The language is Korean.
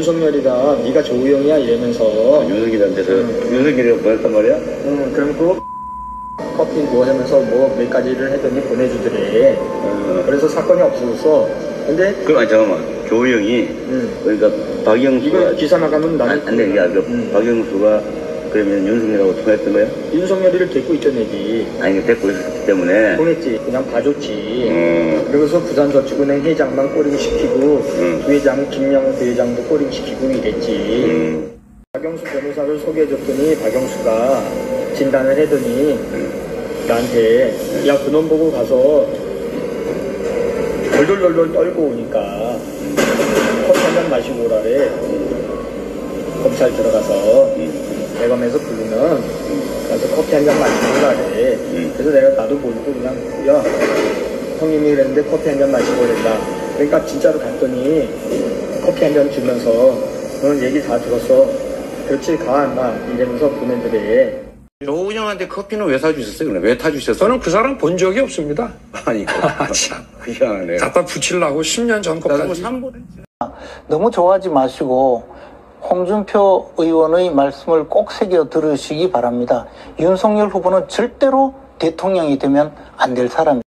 윤석열이다. 네가 조우영이야? 이러면서. 윤석열한테서 윤석열이가 뭐였단 말이야? 응 그럼 그 커피 뭐 하면서 뭐 몇 가지를 했더니 보내주더래. 어, 그래서 사건이 없어졌어. 근데 그럼 아니 잠깐만. 조우영이 응 그러니까 박영수가 이거 기사 나가면 나는 안, 안 돼, 이게 아니라 응. 박영수가 그러면 윤석열하고 통했던 거야? 윤석열이를 데리고 있던 애지. 아니 데리고 있었기 때문에. 통했지. 그냥 봐줬지. 어, 그러고서 부산저축은행 회장만 꼬링 시키고 응. 부회장 김영 부회장도 꼬링 시키고 이랬지. 음, 박영수 변호사를 소개해줬더니 박영수가 진단을 해더니 나한테 야 그놈 보고 가서 덜덜덜덜 떨고 오니까 커피 한잔 마시고 오라래. 검찰 들어가서 대검에서 부르면 가서 커피 한 잔 마시고 오라래. 그래서 내가 나도 모르고 그냥 야 형님이 그랬는데 커피 한 잔 마시고 오랬다 그러니까 진짜로 갔더니 커피 한 잔 주면서 너는 얘기 다 들었어 그렇지 가 인마 이러면서 보내더래 조우영한테 커피는 왜 사주셨어요? 그럼 왜 타주셨어요? 저는 그 사람 본 적이 없습니다. 아니 아, 참. 희한하네 갖다 붙이려고 10년 전 것까지. 3분 너무 좋아하지 마시고 홍준표 의원의 말씀을 꼭 새겨 들으시기 바랍니다. 윤석열 후보는 절대로 대통령이 되면 안 될 사람입니다.